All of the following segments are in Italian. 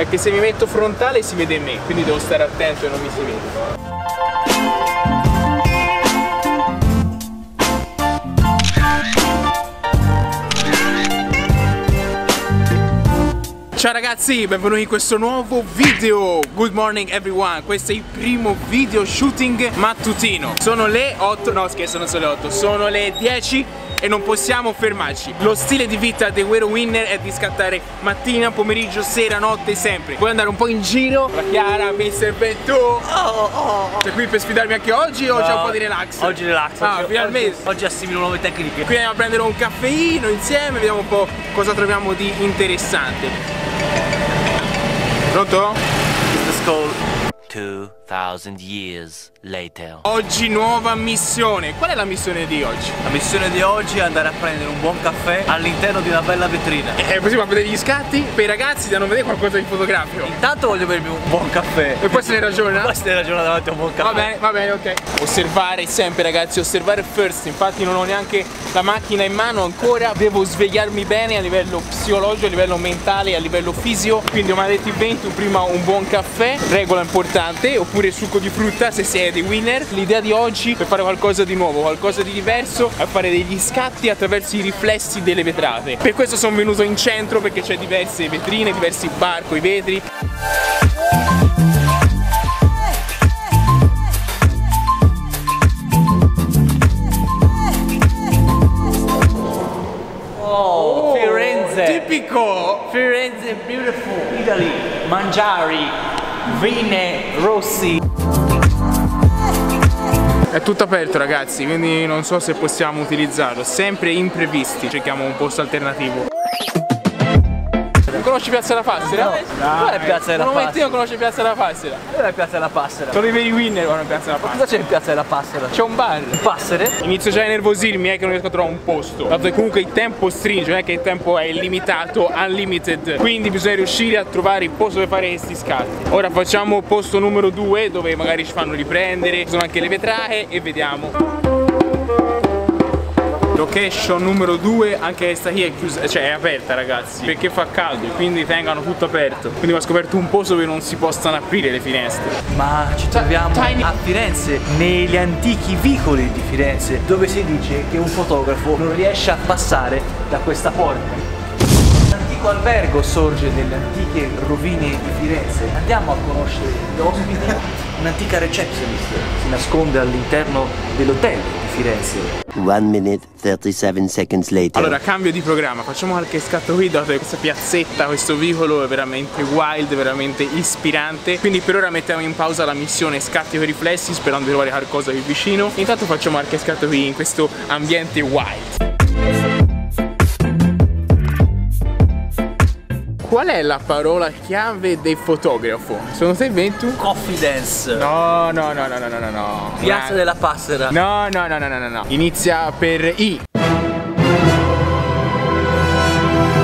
è che se mi metto frontale si vede me, quindi devo stare attento e non mi si vede. Ciao ragazzi, benvenuti in questo nuovo video. Good morning everyone. Questo è il primo video shooting mattutino. Sono le 8, no scherzo non sono le 8 Sono le 10 e non possiamo fermarci Lo stile di vita dei vero winner è di scattare mattina, pomeriggio, sera, notte, sempre Puoi andare un po' in giro La Chiara, Mr. Bentù Oh, oh, oh. Sei qui per sfidarmi anche oggi o c'è un po' di relax? Oggi relax. Ah, oggi, finalmente Oggi, oggi assimilo nuove tecniche. Qui andiamo a prendere un caffeino insieme Vediamo un po' cosa troviamo di interessante Pronto? Let's go. 2000 years later. Oggi nuova missione. Qual è la missione di oggi? La missione di oggi è andare a prendere un buon caffè all'interno di una bella vetrina. Eh, possiamo vedere gli scatti per i ragazzi da non vedere qualcosa di fotografico. Intanto voglio bermi un buon caffè. E poi se ne ragiona? Poi se ne ragiona davanti a un buon caffè. Va bene, va bene, ok. Osservare sempre ragazzi, osservare first. Infatti non ho neanche la macchina in mano ancora. Devo svegliarmi bene a livello psicologico, a livello mentale, a livello fisico. Quindi ho maledetti 20, prima un buon caffè, regola importante, oppure succo di frutta se siete winner. L'idea di oggi è fare qualcosa di nuovo, qualcosa di diverso, è fare degli scatti attraverso i riflessi delle vetrate. Per questo sono venuto in centro perché c'è diverse vetrine, diversi bar con i vetri. Oh, Firenze. Tipico! Firenze beautiful. Italy. Mangiari. Vine rossi. È tutto aperto ragazzi, quindi non so se possiamo utilizzarlo. Sempre imprevisti, cerchiamo un posto alternativo. Non conosci Piazza della Passera? No. Qual è Piazza della Un momentino Passera? conosci Piazza della Passera? Dov'è la piazza della Passera? Sono i veri winner a Piazza della Passera. Cosa c'è in piazza della Passera? C'è un bar. Passere? Inizio già a nervosirmi è che non riesco a trovare un posto. Dato che comunque il tempo stringe, non è che il tempo è illimitato, unlimited. Quindi bisogna riuscire a trovare il posto per fare questi scatti. Ora facciamo posto numero 2 dove magari ci fanno riprendere, ci sono anche le vetrae e vediamo. Location numero 2, anche questa qui è chiusa, cioè è aperta ragazzi, perché fa caldo, quindi tengano tutto aperto. Quindi ho scoperto un posto dove non si possano aprire le finestre. Ma ci troviamo tiny- a Firenze, negli antichi vicoli di Firenze, dove si dice che un fotografo non riesce a passare da questa porta. Antico albergo sorge nelle antiche rovine di Firenze. Andiamo a conoscere gli ospiti. Un'antica receptionist si nasconde all'interno dell'hotel di Firenze. One minute, 37 seconds later. Allora, cambio di programma, facciamo qualche scatto qui, dato che questa piazzetta, questo vicolo è veramente wild, veramente ispirante. Quindi per ora mettiamo in pausa la missione scatti con i riflessi, sperando di trovare qualcosa qui vicino. Intanto facciamo qualche scatto qui in questo ambiente wild. Qual è la parola chiave del fotografo? Secondo te Ventu? Confidence. No, no, no, no, no, no, no. Piazza della Passera. No, no, no, no, no, no, no. Inizia per I.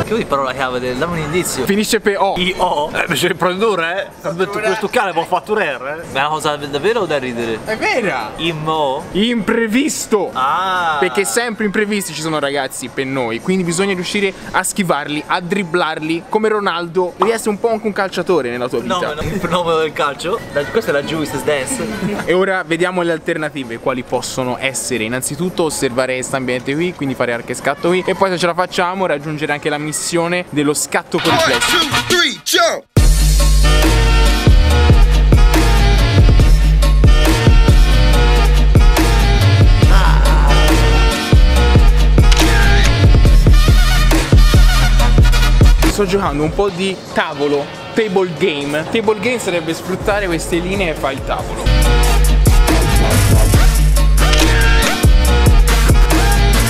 Che vuoi parola chiave del... Dammi un indizio. Finisce per O. Io? Eh, bisogna produrre, eh? Detto questo cane può fatturare, eh? Ma è una cosa davvero o da ridere? È vera. Immo? Imprevisto. Ah! Perché sempre imprevisti ci sono ragazzi per noi, quindi bisogna riuscire a schivarli, a dribblarli come Ronaldo. Devi essere un po' anche un calciatore nella tua vita. No, il fenomeno del calcio. La- questa è la Juice Dance. E ora vediamo le alternative, quali possono essere. Innanzitutto osservare questo ambiente qui, quindi fare anche scatto qui. E poi se ce la facciamo raggiungere anche la missione dello scatto con jump! Sto giocando un po' di tavolo, table game. Table game sarebbe sfruttare queste linee e fare il tavolo.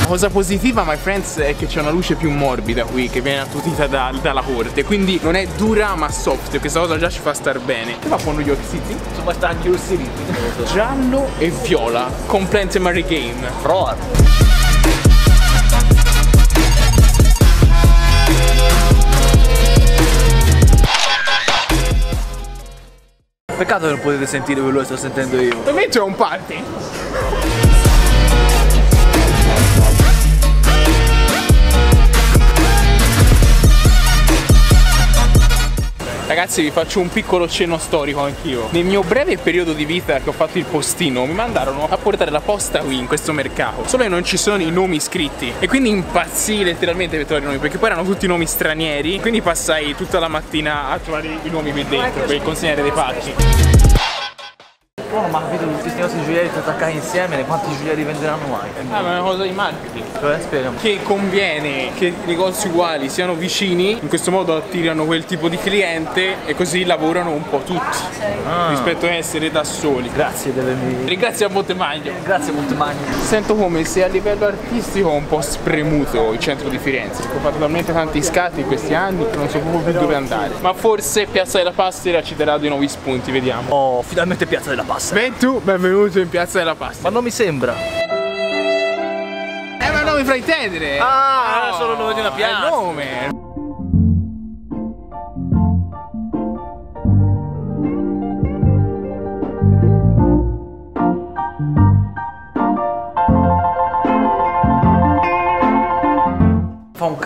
Cosa positiva, my friends, è che c'è una luce più morbida qui che viene attutita da- dalla corte, quindi non è dura ma soft, questa cosa già ci fa star bene. Che va con New York City? Insomma sta anche New City. Giallo e viola, complementary game. Prova. Peccato che non potete sentire quello che sto sentendo io. Dove c'è un party? Ragazzi vi faccio un piccolo cenno storico anch'io. Nel mio breve periodo di vita che ho fatto il postino mi mandarono a portare la posta qui in questo mercato. Solo che non ci sono i nomi scritti e quindi impazzii letteralmente per trovare i nomi perché poi erano tutti nomi stranieri. Quindi passai tutta la mattina a trovare i nomi qui dentro per il consegnare dei pacchi. Oh, ma capito tutti questi nostri gioielli attaccati insieme, quanti gioielli venderanno mai? Ah, ma è una cosa di marketing. Cioè, spiegami. che conviene che negozi uguali siano vicini, in questo modo attirano quel tipo di cliente e così lavorano un po' tutti rispetto a essere da soli. Grazie avermi... Ringrazio a Montemagno. Grazie Montemagno. Sento come se a livello artistico ho un po' spremuto il centro di Firenze. Ho fatto talmente tanti scatti in questi anni che non so proprio più dove andare. Ma forse Piazza della Pastera ci darà dei nuovi spunti, vediamo. Oh, finalmente Piazza della Pasta. Ben tu, benvenuto in Piazza della Pastera. Ma non mi sembra. Eh ma non mi fraintendere! Ah, è solo il nome di una È piazza. il nome!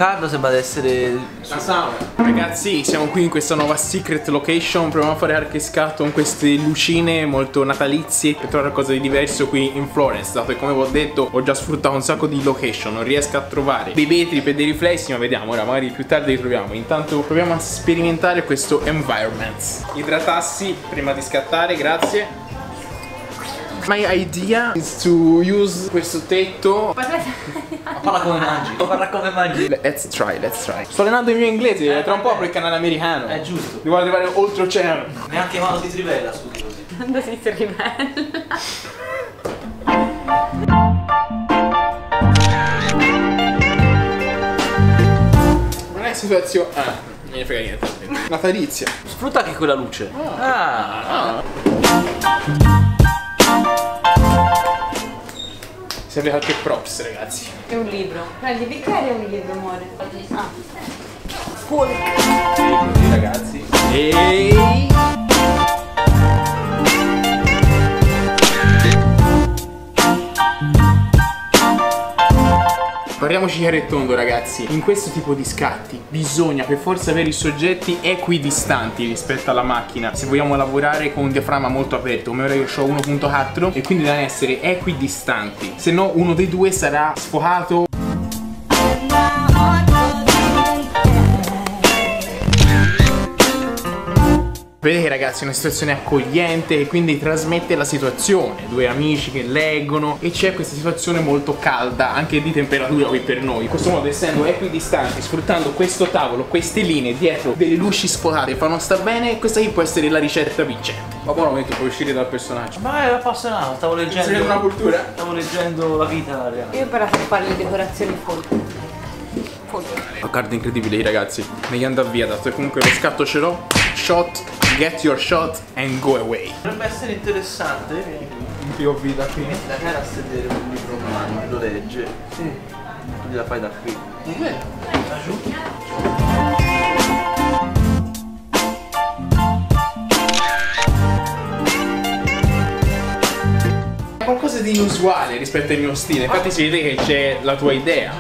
Caldo, sembra di essere... La sauna. Ragazzi, siamo qui in questa nuova secret location. Proviamo a fare archescato con queste lucine molto natalizie per trovare qualcosa di diverso qui in Florence. Dato che come vi ho detto ho già sfruttato un sacco di location. Non riesco a trovare dei vetri per dei riflessi, ma vediamo, ora magari più tardi li troviamo. Intanto proviamo a sperimentare questo environment. Idratassi prima di scattare, grazie. My idea is to use questo tetto Parla come mangi. Parla come mangi. Let's try, let's try. Sto allenando il mio inglese, tra un po' apro il canale americano. È giusto. Devo arrivare oltreoceano. Neanche mano di trivella, scusi così. Quando si è situazione. Ah, non ne frega niente. Natalizia. Sfrutta anche quella luce. Ah. Serve qualche props, ragazzi. È un libro. Prendi il bicchiere e un libro, amore. Ah. Così, ragazzi. Ehi. Parliamoci chiaro e tondo ragazzi, in questo tipo di scatti bisogna per forza avere i soggetti equidistanti rispetto alla macchina. Se vogliamo lavorare con un diaframma molto aperto, come ora io ho 1.4 e quindi devono essere equidistanti, se no uno dei due sarà sfocato Vedete ragazzi è una situazione accogliente e quindi trasmette la situazione Due amici che leggono e c'è questa situazione molto calda anche di temperatura qui per noi In questo modo essendo equidistanti sfruttando questo tavolo, queste linee dietro delle luci sfocate fanno sta bene Questa qui può essere la ricetta vincente Ma buon momento puoi uscire dal personaggio Ma ero appassionato, stavo leggendo. Una cultura? Stavo leggendo la vita reale. Io ho imparato a fare le decorazioni folk. Folk. Una carta incredibile ragazzi Meglio andare via dato che comunque lo scatto ce l'ho Shot, get your shot and go away Potrebbe essere interessante. In POV da qui Metti la cara a sedere con un libro in mano, lo legge. Sì. Tu gliela fai da qui. È qualcosa di inusuale rispetto al mio stile, infatti si vede che c'è la tua idea.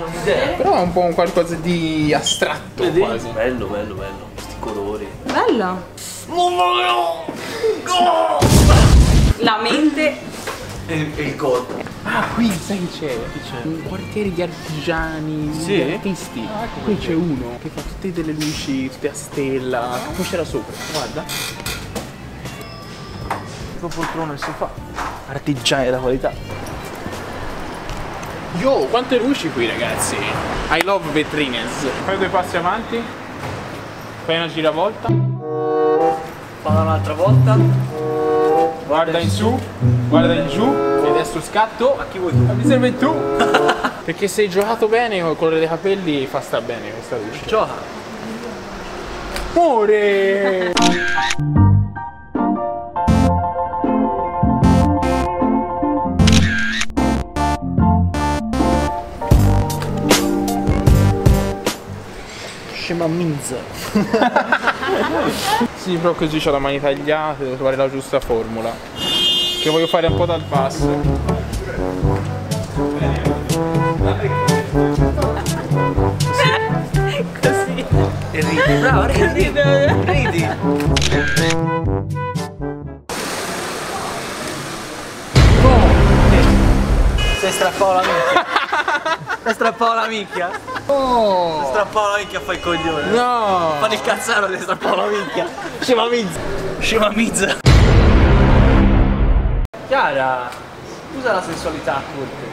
Però è un po' un qualcosa di astratto Vedi? quasi. Bello, bello, bello. Colori. Bello. La mente. E, e il corpo. Ah, qui sai chi c'è? Un quartiere di artigiani, Sì? di artisti. qui c'è uno che fa tutte delle luci, tutte a stella. Poi c'era sopra, guarda. Tipo poltrone e sofà. Artigiani della qualità. Yo, quante luci qui ragazzi. I love vetrines. Fai due passi avanti. Fai una giravolta. Falla un'altra volta. Guarda in su, guarda in giù, e adesso scatto. A chi vuoi tu? Mi serve tu! Perché se hai giocato bene con il colore dei capelli fa sta bene questa luce. Gioca. Amore! Scema mizza. Sì, però così ho la mani tagliate, devo trovare la giusta formula. Che voglio fare un po' dal basso. Così. E ride. Bravo, ridi. Ridi. Sei strappato la minchia. Sei strappato la minchia. Oh. Strappato la minchia fai il coglione. No! Fai il cazzaro che strappato la minchia. Scema mizza. Scema mizza. Chiara, usa la sensualità a volte.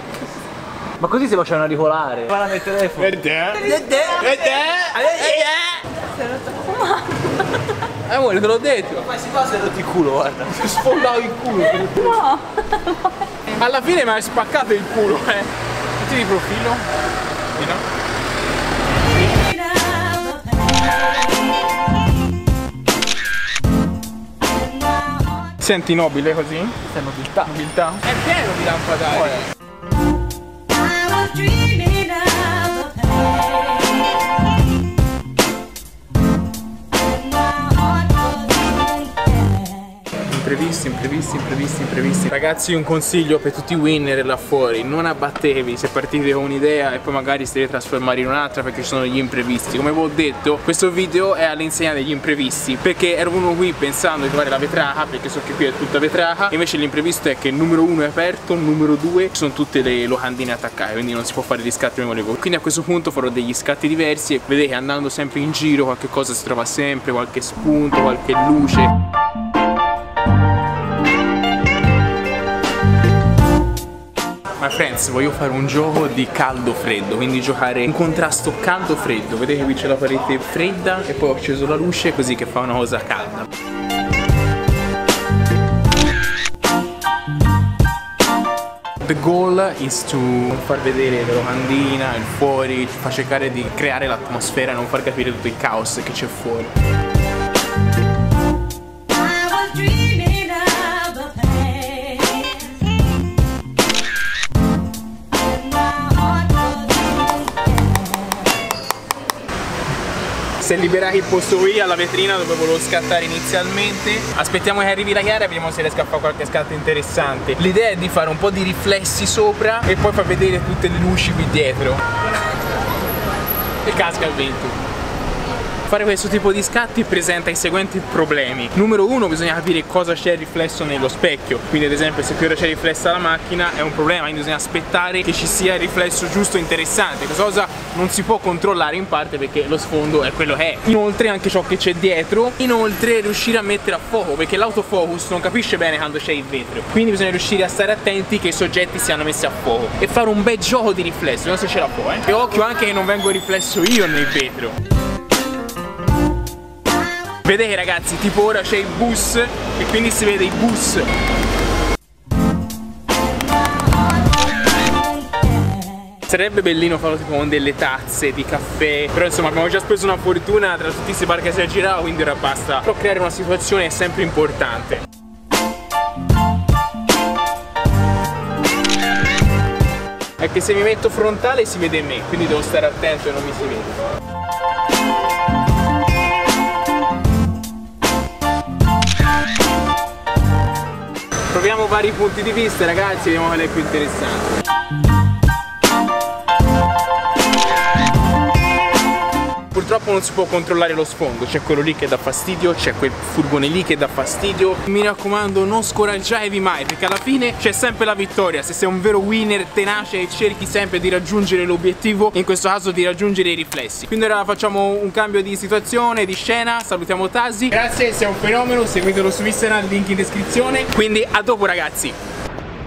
Ma così si facciano ricolare. Guarda nel telefono. Per te? Per te? Per te? Amore, te l'ho detto. Ma si fa se rotti il culo, guarda. Ti sfondavo il culo. No. Alla fine mi hai spaccato il culo, eh. Metti di profilo. Di no? Senti nobile così? Questa è nobiltà. Nobiltà? È pieno di lampadari. Imprevisti, imprevisti, imprevisti, imprevisti. Ragazzi, un consiglio per tutti i winner là fuori: non abbattevi se partite con un'idea e poi magari si deve trasformare in un'altra perché ci sono gli imprevisti. Come vi ho detto, questo video è all'insegna degli imprevisti. Perché ero uno qui pensando di trovare la vetraca, perché so che qui è tutta vetraca. Invece l'imprevisto è che numero uno è aperto, numero due ci sono tutte le locandine attaccate, quindi non si può fare gli scatti volevo. Quindi a questo punto farò degli scatti diversi e vedete andando sempre in giro qualche cosa si trova sempre, qualche spunto, qualche luce. My friends, voglio fare un gioco di caldo-freddo, quindi giocare un contrasto caldo-freddo. Vedete qui c'è la parete fredda e poi ho acceso la luce così che fa una cosa calda. The goal is to non far vedere la locandina, il fuori, fa cercare di creare l'atmosfera e non far capire tutto il caos che c'è fuori. Si è liberato il posto qui alla vetrina dove volevo scattare inizialmente. Aspettiamo che arrivi la Chiara e vediamo se riesco a fare qualche scatto interessante. L'idea è di fare un po' di riflessi sopra e poi far vedere tutte le luci qui dietro. E casca il vento. Fare questo tipo di scatti presenta i seguenti problemi. Numero uno, bisogna capire cosa c'è riflesso nello specchio. Quindi ad esempio se qui ora c'è riflessa la macchina è un problema, quindi bisogna aspettare che ci sia il riflesso giusto e interessante. Cosa non si può controllare in parte perché lo sfondo è quello che è. Inoltre anche ciò che c'è dietro. Inoltre riuscire a mettere a fuoco perché l'autofocus non capisce bene quando c'è il vetro. Quindi bisogna riuscire a stare attenti che i soggetti siano messi a fuoco e fare un bel gioco di riflesso, non so se ce la può, eh. E occhio anche che non vengo riflesso io nel vetro. Vedete ragazzi, tipo ora c'è il bus e quindi si vede il bus. Sarebbe bellino farlo tipo con delle tazze di caffè Però insomma abbiamo già speso una fortuna tra tutti questi bar che si è girato Quindi ora basta Però creare una situazione è sempre importante È che se mi metto frontale si vede me Quindi devo stare attento e non mi si vede Proviamo vari punti di vista ragazzi, vediamo qual è più interessante. Purtroppo non si può controllare lo sfondo, c'è quello lì che dà fastidio, c'è quel furgone lì che dà fastidio. Mi raccomando non scoraggiatevi mai perché alla fine c'è sempre la vittoria. Se sei un vero winner tenace e cerchi sempre di raggiungere l'obiettivo, in questo caso di raggiungere i riflessi. Quindi ora facciamo un cambio di situazione, di scena, salutiamo Tasi. Grazie, sei un fenomeno, seguitelo su Instagram, link in descrizione. Quindi a dopo ragazzi.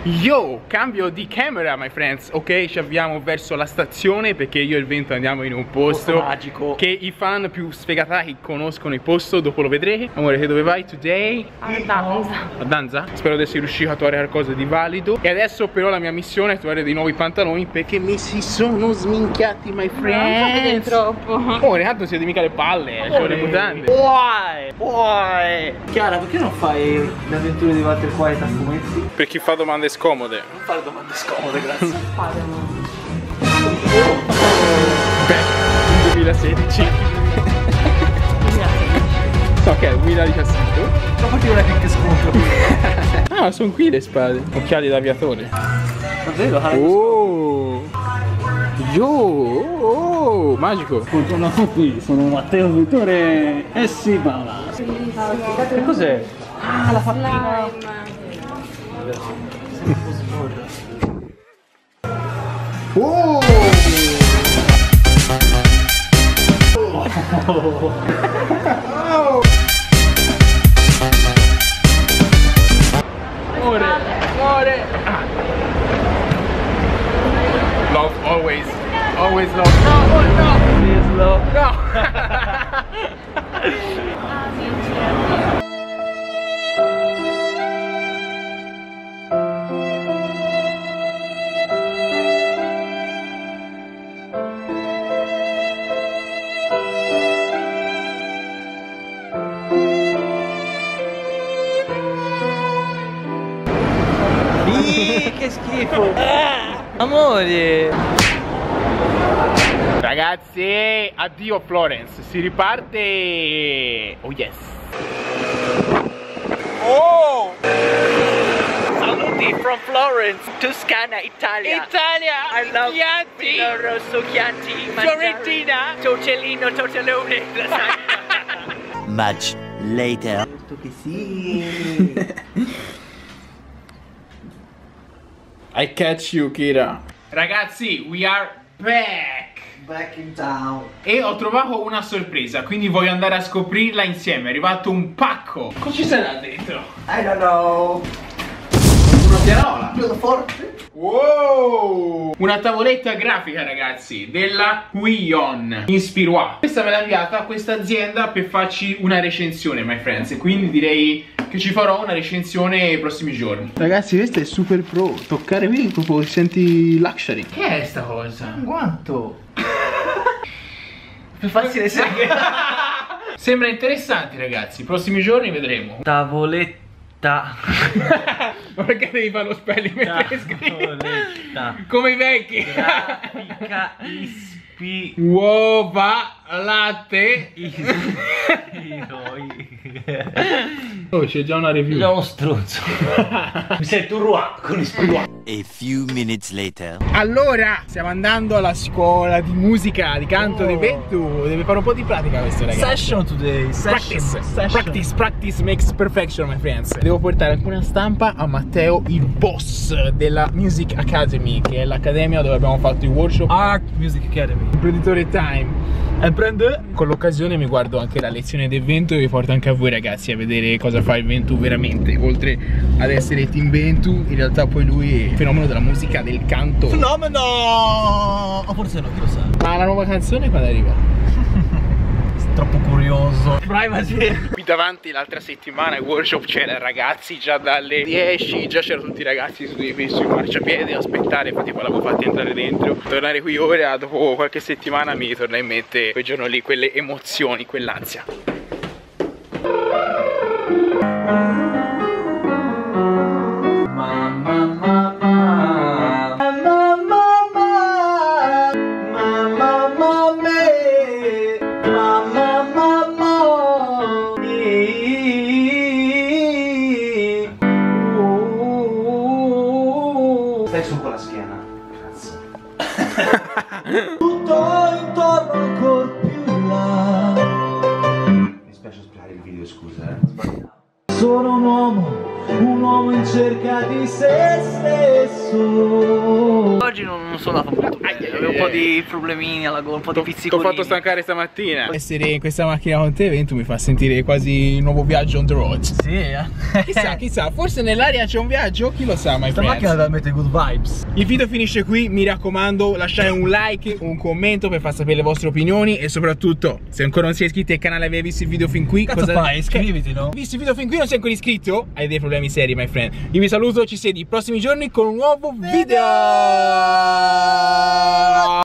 Yo, cambio di camera, my friends. Ok, ci avviamo verso la stazione perché io e il vento andiamo in un posto, Posto magico. che i fan più sfegatati conoscono il posto, dopo lo vedrete. Amore, te dove vai today? A danza. A danza? Spero di essere riuscito a trovare qualcosa di valido. E adesso però la mia missione è trovare dei nuovi pantaloni perché mi si sono sminchiati, my Non friends. troppo. Amore, tanto si deve mica le palle, eh, c'ho le mutande. Why? Why? Chiara, perché non fai le avventure di Walter White a fumetti? Per chi fa domande scomode. Non fare domande scomode, grazie. Beh, 2016. Ok, 2017. Non farti una scontro qui. Ah, sono qui le spade. Occhiali d'aviatore. Davvero? Ah, Oh! Yo, oh, magico. Buongiorno a tutti, sono Matteo Vittore e si parla. Che cos'è? Ah, la fattina. Oh! Amore, che schifo. Amore. Ragazzi, addio Florence, si riparte. Oh yes. Oh! Saluti from Florence, Toscana, Italia. Italia! I love Chianti! Rosso Chianti. Fiorentina! Tortellino, tortellone. Much later. I catch you, Kira. Ragazzi, we are back! Back in town. E ho trovato una sorpresa, quindi voglio andare a scoprirla insieme. È arrivato un pacco. Cosa ci sarà dentro? I don't know. Una pianola. forte. Wow! Una tavoletta grafica, ragazzi, della Quion in Spirois. Questa me l'ha inviata questa azienda per farci una recensione, my friends. E quindi direi che ci farò una recensione nei prossimi giorni. Ragazzi, questa è super pro. Toccare qui proprio senti luxury. Che è sta cosa? Quanto? per farsi le seghe. Sembra interessante, ragazzi. Prossimi giorni vedremo. Tavoletta. Ma perché devi fare lo spelling mentre scrivi? Tavoletta. Come i vecchi. Grafica ispi. Uova, latte. Oh, c'è già una review. uno stronzo. Mi sento un ruà con i spiruà. A few minutes later. Allora, stiamo andando alla scuola di musica, di canto, Oh. di vento. Deve fare un po' di pratica questo, ragazzi. Session today. Practice, Session. practice, practice makes perfection, my friends. Devo portare anche una stampa a Matteo, il boss della Music Academy, che è l'accademia dove abbiamo fatto i workshop. Art Music Academy. Imprenditore Time. E prende. Con l'occasione mi guardo anche la lezione del vento e vi porto anche a voi ragazzi a vedere cosa fa il vento veramente. Oltre ad essere Team Ventu, in realtà poi lui è il fenomeno della musica, del canto. Fenomeno! O forse no, chi lo sa. Ma la nuova canzone quando arriva? Troppo curioso. Privacy. Qui davanti l'altra settimana il workshop c'era ragazzi già dalle 10, già c'erano tutti i ragazzi qui sui marciapiedi a aspettare, infatti poi l'avevo fatti entrare dentro. Tornare qui ora, dopo qualche settimana mi torna in mente quel giorno lì, quelle emozioni, quell'ansia. Un uomo in cerca di se stesso. Oggi non, non sono andato molto bene, avevo un po' di problemini alla gola, un po' di Ti ho pizzicolini. fatto stancare stamattina. Essere in questa macchina con te, Ventu, mi fa sentire quasi un nuovo viaggio on the road. Sì, eh. Chissà, chissà, forse nell'aria c'è un viaggio, chi lo sa, my Questa friends. macchina da mette good vibes. Il video finisce qui, mi raccomando lasciate un like, un commento per far sapere le vostre opinioni e soprattutto se ancora non siete iscritti al canale e avete visto il video fin qui Cazzo fai? Iscriviti, no? Hai visto il video fin qui non sei ancora iscritto? Hai dei problemi seri my friend. Io vi saluto, ci sedi i prossimi giorni con un nuovo video